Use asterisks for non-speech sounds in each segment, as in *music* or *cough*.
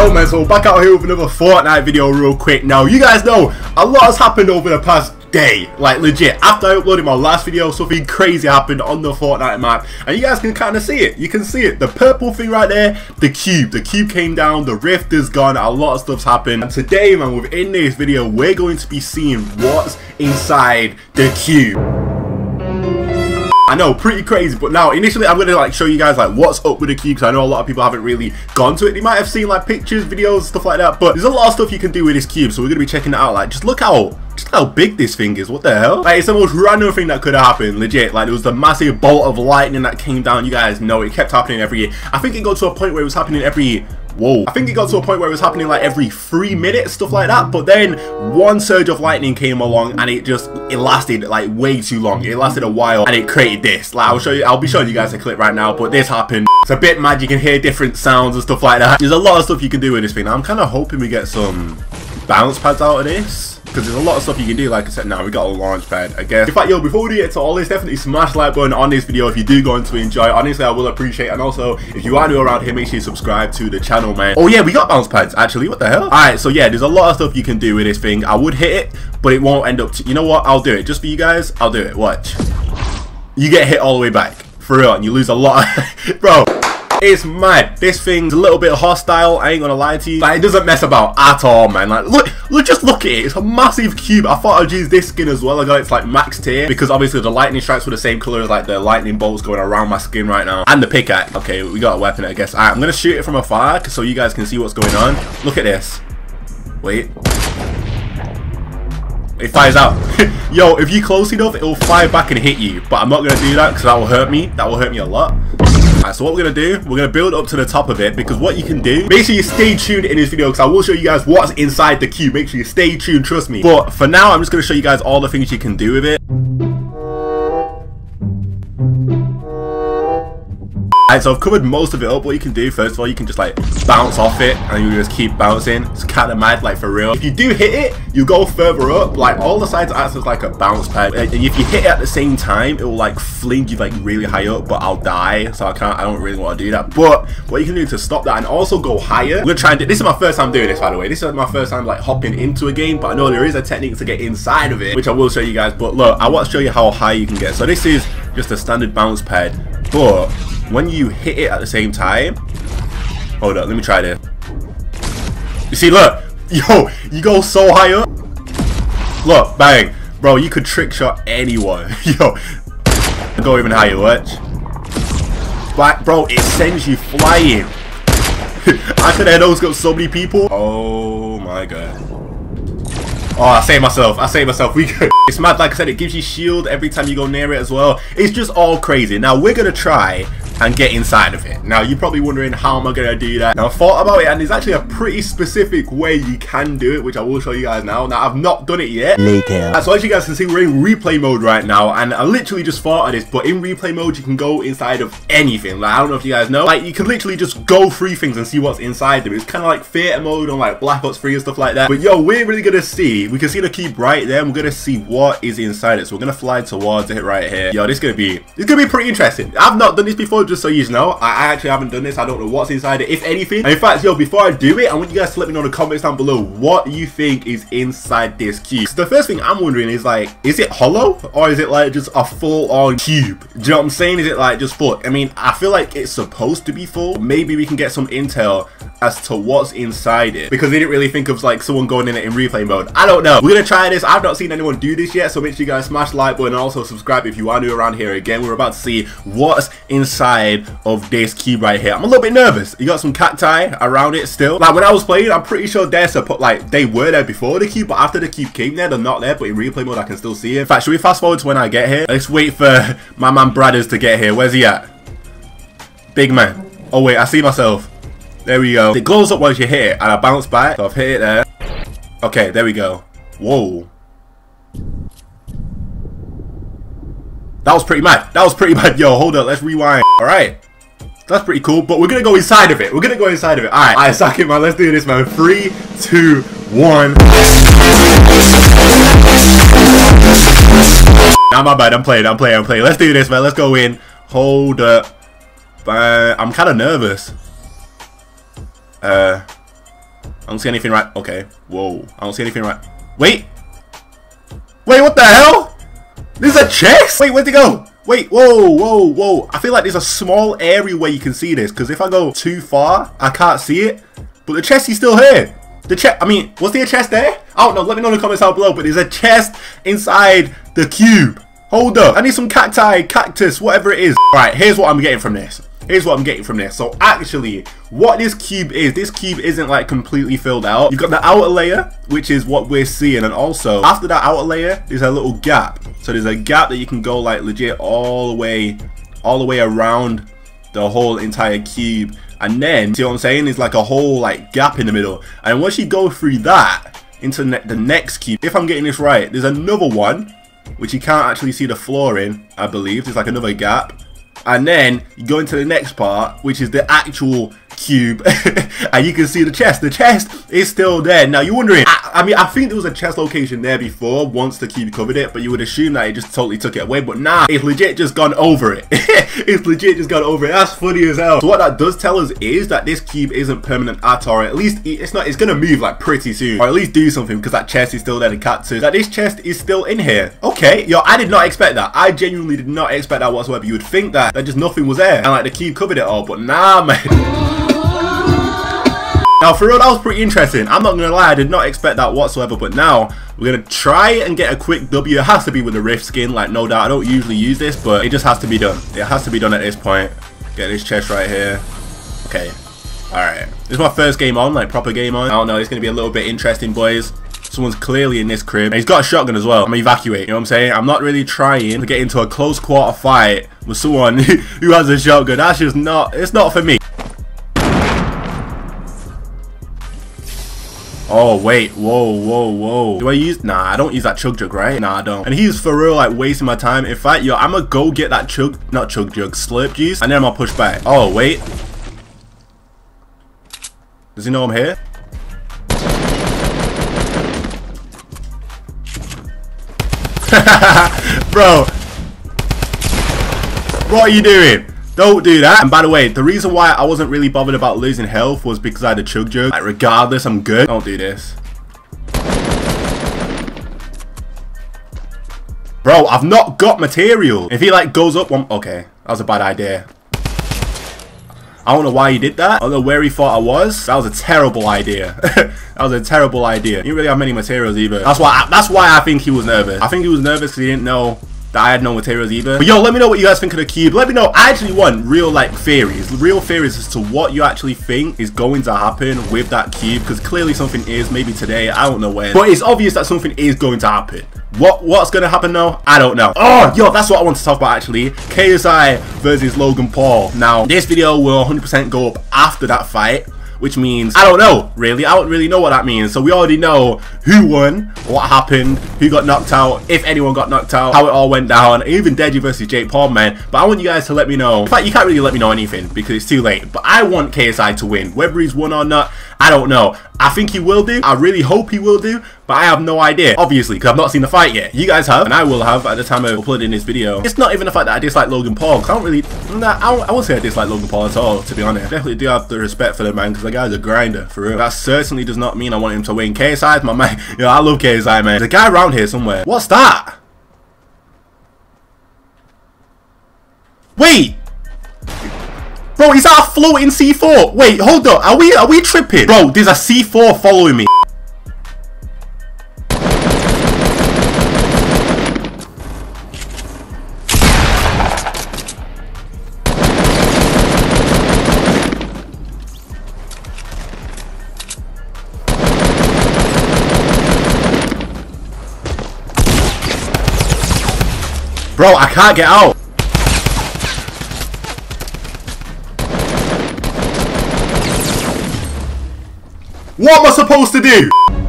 Yo man, so back out here with another Fortnite video real quick. Now, you guys know, a lot has happened over the past day. Like, legit. After I uploaded my last video, something crazy happened on the Fortnite map. And you guys can kind of see it. You can see it. The purple thing right there, the cube. The cube came down, the rift is gone, a lot of stuff's happened. And today, man, within this video, we're going to be seeing what's inside the cube. I know, pretty crazy, but now initially I'm gonna like show you guys like what's up with the cube because I know a lot of people haven't really gone to it. They might have seen like pictures, videos, stuff like that, but there's a lot of stuff you can do with this cube, so we're gonna be checking it out. Like, just look how just how big this thing is. What the hell? Like, it's the most random thing that could have happened. Legit. Like, there was the massive bolt of lightning that came down. You guys know it kept happening every year. I think it got to a point where it was happening every Whoa. I think it got to a point where it was happening like every three minutes, stuff like that. But then one surge of lightning came along and it just, it lasted like way too long. It lasted a while and it created this. Like I'll show you, I'll be showing you guys a clip right now, but this happened. It's a bit mad. You can hear different sounds and stuff like that. There's a lot of stuff you can do with this thing. I'm kind of hoping we get some bounce pads out of this because there's a lot of stuff you can do like I said now we got a launch pad I guess. In fact yo before we get to all this definitely smash like button on this video if you do go on to enjoy honestly I will appreciate and also if you are new around here make sure you subscribe to the channel man. Oh yeah we got bounce pads actually. What the hell? Alright so yeah there's a lot of stuff you can do with this thing. I would hit it but it won't end up you know what? I'll do it. Just for you guys I'll do it. Watch. You get hit all the way back. For real and you lose a lot *laughs* bro it's mad. This thing's a little bit hostile, I ain't gonna lie to you. Like, it doesn't mess about at all, man. Like, look, look, just look at it. It's a massive cube. I thought I'd use this skin as well. I got it's like max tier because obviously the lightning strikes were the same color as like the lightning bolts going around my skin right now. And the pickaxe. Okay, we got a weapon, I guess. I'm gonna shoot it from afar so you guys can see what's going on. Look at this. Wait. It fires out. *laughs* Yo, if you close enough, it will fire back and hit you. But I'm not to do that because that will hurt me. That will hurt me a lot. Alright, so what we're going to do, we're going to build up to the top of it because what you can do, make sure you stay tuned in this video because I will show you guys what's inside the cube. Make sure you stay tuned, trust me. But for now, I'm just going to show you guys all the things you can do with it. Alright, so I've covered most of it up. What you can do, first of all, you can just like bounce off it and you just keep bouncing. It's kind of mad, like for real. If you do hit it, you go further up. Like all the sides act as like a bounce pad. And if you hit it at the same time, it will like fling you like really high up, but I'll die. So I can't, I don't really want to do that. But what you can do to stop that and also go higher, we're gonna try and do, this is my first time doing this, by the way. This is my first time like hopping into a game, but I know there is a technique to get inside of it, which I will show you guys. But look, I want to show you how high you can get. So this is just a standard bounce pad, but when you hit it at the same time, hold up, let me try this. You see, look, *laughs* yo, you go so high up. Look, bang, bro, you could trick shot anyone. *laughs* yo, go even higher, watch. But, bro, it sends you flying. *laughs* I could have those got so many people. Oh my god. Oh, I saved myself. I saved myself. We good. It's mad. Like I said, it gives you shield every time you go near it as well. It's just all crazy. Now, we're going to try and get inside of it. Now, you're probably wondering how am I going to do that? Now, I thought about it and there's actually a pretty specific way you can do it, which I will show you guys now. Now, I've not done it yet. Later. So as you guys can see, we're in replay mode right now and I literally just thought of this, but in replay mode, you can go inside of anything. Like, I don't know if you guys know. Like, you can literally just go through things and see what's inside them. It's kind of like theater mode on like Black Ops 3 and stuff like that. But yo, we're really going to see, we can see the cube right there and we're going to see what is inside it. So we're going to fly towards it right here. Yo, this is going to be, it's going to be pretty interesting. I've not done this before, just so you know. I actually haven't done this. I don't know what's inside it, if anything. And in fact, yo, before I do it, I want you guys to let me know in the comments down below what you think is inside this cube. the first thing I'm wondering is like, is it hollow or is it like just a full-on cube? Do you know what I'm saying? Is it like just full? I mean, I feel like it's supposed to be full. Maybe we can get some intel as to what's inside it because they didn't really think of like someone going in it in replay mode. I don't know. We're gonna try this. I've not seen anyone do this yet, so make sure you guys smash the like button and also subscribe if you are new around here. Again, we're about to see what's inside of this cube right here. I'm a little bit nervous. You got some cacti around it still. Like when I was playing, I'm pretty sure there's a put like they were there before the cube, but after the cube came there, they're not there. But in replay mode, I can still see it. In fact, should we fast forward to when I get here? Let's wait for *laughs* my man Braderz to get here. Where's he at? Big man. Oh wait, I see myself. There we go. It glows up once you hit it, and I bounce back. So I've hit it there. Okay, there we go. Whoa. That was pretty mad. That was pretty *laughs* mad. Yo, hold up. Let's rewind. Alright. That's pretty cool, but we're gonna go inside of it. We're gonna go inside of it. Alright, alright, suck it, man. Let's do this, man. Three, two, one. Nah, my bad. I'm playing. I'm playing. I'm playing. Let's do this, man. Let's go in. Hold up. Uh, I'm kind of nervous. Uh, I don't see anything right. Okay. Whoa. I don't see anything right. Wait. Wait, what the hell? There's a chest? Wait, where'd it go? Wait, whoa, whoa, whoa. I feel like there's a small area where you can see this. Because if I go too far, I can't see it. But the chest is still here. The chest, I mean, was there a chest there? I don't know. Let me know in the comments down below. But there's a chest inside the cube. Hold up. I need some cacti, cactus, whatever it is. Alright, here's what I'm getting from this. Here's what I'm getting from this. So actually, what this cube is, this cube isn't like completely filled out. You've got the outer layer, which is what we're seeing. And also, after that outer layer, there's a little gap. So there's a gap that you can go like legit all the way, all the way around the whole entire cube. And then, see what I'm saying? There's like a whole like gap in the middle. And once you go through that into ne the next cube, if I'm getting this right, there's another one which you can't actually see the floor in, I believe. There's like another gap. And then you go into the next part, which is the actual cube *laughs* and you can see the chest. The chest is still there. Now you're wondering, I, mean, I think there was a chest location there before once the cube covered it, but you would assume that it just totally took it away. But nah, it's legit just gone over it. *laughs* it's legit just gone over it. That's funny as hell. So what that does tell us is that this cube isn't permanent at all. At least it's not, it's gonna move like pretty soon. Or at least do something because that chest is still there, the cat too. That this chest is still in here. Okay, yo, I did not expect that. I genuinely did not expect that whatsoever. You would think that, that just nothing was there. And like the cube covered it all, but nah, man. *laughs* Now, for real, that was pretty interesting. I'm not to lie, I did not expect that whatsoever, but now we're to try and get a quick W. It has to be with the Rift skin, like, no doubt. I don't usually use this, but it just has to be done. It has to be done at this point. Get this chest right here. Okay. Alright. This is my first game on, like, proper game on. I don't know, it's to be a little bit interesting, boys. Someone's clearly in this crib. And he's got a shotgun as well. I'm evacuate. You know what I'm saying? I'm not really trying to get into a close quarter fight with someone *laughs* who has a shotgun. That's just not, it's not for me. Oh, wait. Whoa, whoa, whoa. Do I use... Nah, I don't use that chug jug, right? Nah, I don't. And he's for real, like, wasting my time. In fact, yo, I'm gonna go get that chug... Not chug jug, slurp juice. And then I'm gonna push back. Oh, wait. Does he know I'm here? *laughs* Bro. What are you doing? Don't do that. And by the way, the reason why I wasn't really bothered about losing health was because I had a chug jug. Like, regardless, I'm good. Don't do this. Bro, I've not got material. If he like goes up one, okay, that was a bad idea. I don't know why he did that. I don't know where he thought I was. That was a terrible idea. *laughs* that was a terrible idea. He didn't really have many materials either. That's why. I, that's why I think he was nervous. I think he was nervous because he didn't know I had no materials either. But yo, let me know what you guys think of the cube. Let me know. I actually want real like theories, real theories as to what you actually think is going to happen with that cube. Because clearly something is. Maybe today. I don't know when. But it's obvious that something is going to happen. What what's going to happen now? I don't know. Oh, yo, that's what I want to talk about actually. KSI versus Logan Paul. Now, this video will 100% go up after that fight which means I don't know. Really I don't really know what that means. So we already know who won what happened who got knocked out if anyone got knocked out how it all went down even Deji versus Jake Paul man. But I want you guys to let me know. In fact you can't really let me know anything because it's too late. But I want KSI to win. Whether he's won or not I don't know. I think he will do. I really hope he will do, but I have no idea. Obviously, because I've not seen the fight yet. You guys have, and I will have at the time I of uploading this video. It's not even the fact that I dislike Logan Paul, I don't really, nah, I, I won't say I dislike Logan Paul at all, to be honest. I definitely do have the respect for the man, because the guy's a grinder, for real. That certainly does not mean I want him to win. KSI is my man. *laughs* Yo, I love KSI, man. There's a guy around here somewhere. What's that? Wait! Bro, is that a floating C4? Wait, hold up. Are we are we tripping? Bro, there's a C4 following me. Bro, I can't get out. What am I supposed to do?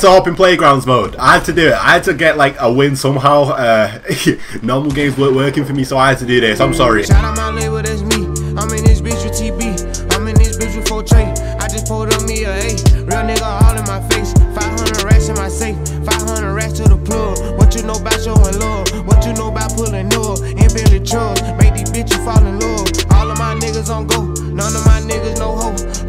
Had to hop in playgrounds mode. I had to do it. I had to get like a win somehow. Uh, *laughs* normal games weren't working for me, so I had to do this. I'm sorry. Shout out my label, that's me. I'm in this bitch with TB. I'm in this bitch with 4 Trey. I just pulled on me a A. Real nigga all in my face. 500 racks in my safe. 500 racks to the plug. What you know about showing love? What you know about pulling up? Billy. Make these bitches fall in love. All of my niggas on go. None of my niggas no hope.